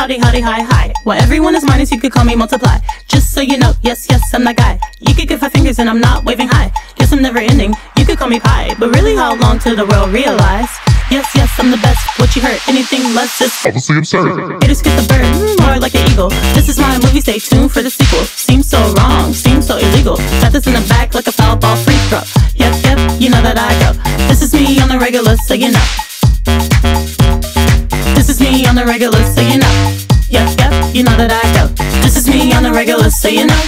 howdy, howdy, hi, hi. Well, everyone is minus, you could call me multiply. Just so you know, yes, yes, I'm that guy. You could give five fingers and I'm not waving high. Guess I'm never ending, you could call me pi. But really, how long till the world realize? Yes, yes, I'm the best. What you heard, anything less is obviously absurd. Haters get the bird, more like an eagle. This is my movie, stay tuned for the sequel. Seems so wrong, seems so illegal. Got this in the back like a foul ball free throw. Yep, yep, you know that I go. This is me on the regular, is me on the regular, so you know.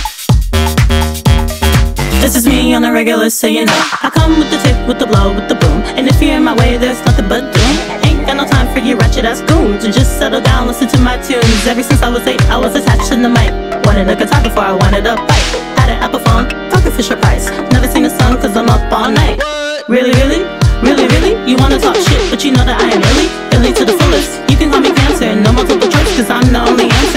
This is me on the regular, so you know. I come with the tip, with the blow, with the boom. And if you're in my way, there's nothing but doom. Ain't got no time for you ratchet ass goons. And just settle down, listen to my tunes. Ever since I was eight, I was attached to the mic. Wanted a guitar before I wanted a bike. Had an Apple phone, talking Fisher Price. Never seen a song, cause I'm up all night. Really, really? Really, really? You wanna talk shit, but you know that I am really, really to the fullest. You can call me cancer, no multiple choice, cause I'm the only answer.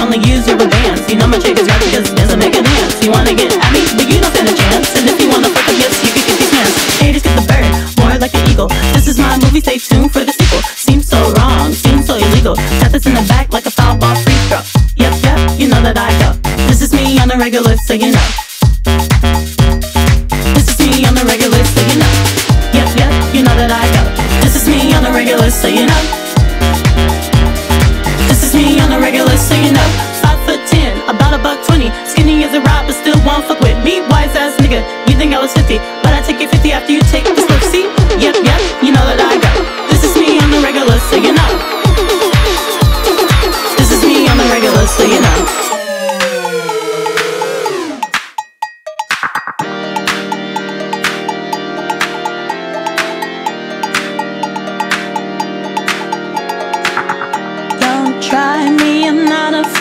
Only use rubber bands. You know my chick is ratchet, cause doesn't make a dance. You wanna get at me, but you don't stand a chance. And if you wanna fuck up, yes, you can get these hands. Haters get the bird, more like an eagle. This is my movie, stay tuned for the sequel. Seems so wrong, seems so illegal. Got this in the back like a foul ball free throw. Yep, yep, you know that I go. This is me on the regular, so you know.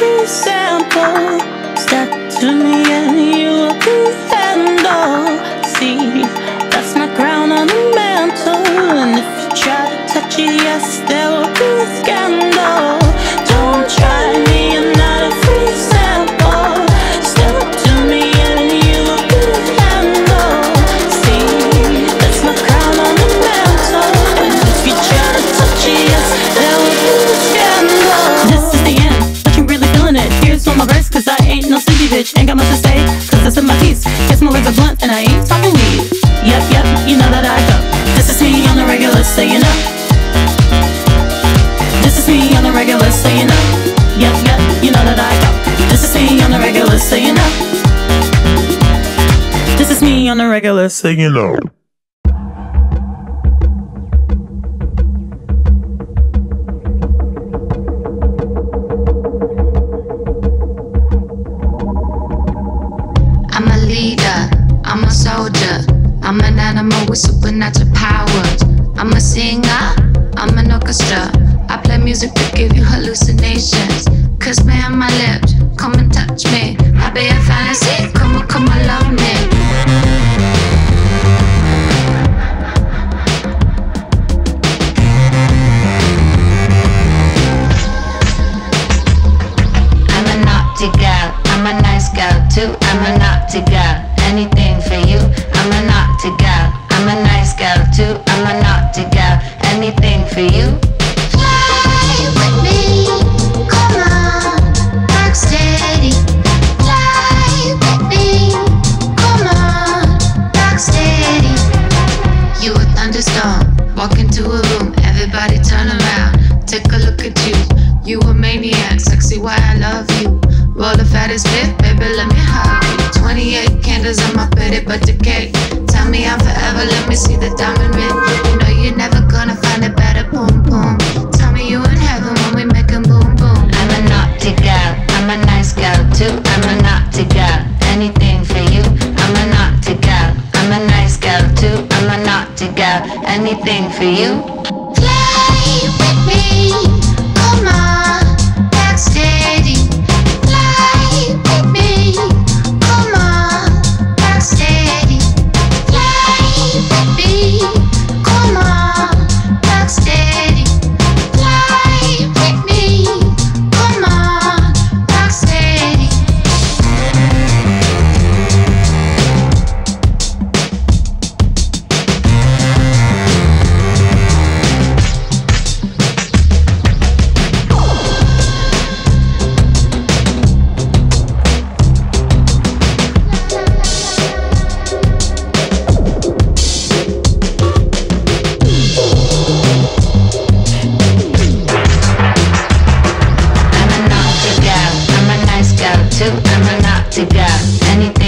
A sample. You know that I go. This is me on the regular, so you know. This is me on the regular, so you know. Yep, yep, you know that I go. This is me on the regular, so you know. This is me on the regular, so you know. With supernatural powers. I'm a singer, I'm an orchestra. I play music to give you hallucinations. Kiss me on my lips, come and touch me. I be a fantasy, come on, come on, love me. I'm a naughty girl, I'm a nice girl too. I'm a naughty girl, anything sexy, why I love you. Roll the fattest bit, baby, let me hug you. 28 candles on my pretty butter cake. Tell me I'm forever, let me see the diamond ring. You know you're never gonna find a better boom boom. Tell me you in heaven when we making boom boom. I'm a naughty girl, I'm a nice girl too. I'm a naughty girl, anything for you. I'm a naughty girl, I'm a nice girl too. I'm a naughty girl, anything for you. Am I not to Illuminatica. Anything